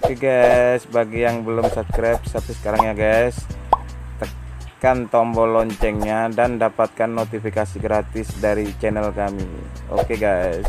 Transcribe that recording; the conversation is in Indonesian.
Oke guys, bagi yang belum subscribe, subscribe sekarang ya guys. Tekan tombol loncengnya dan dapatkan notifikasi gratis dari channel kami. Oke guys.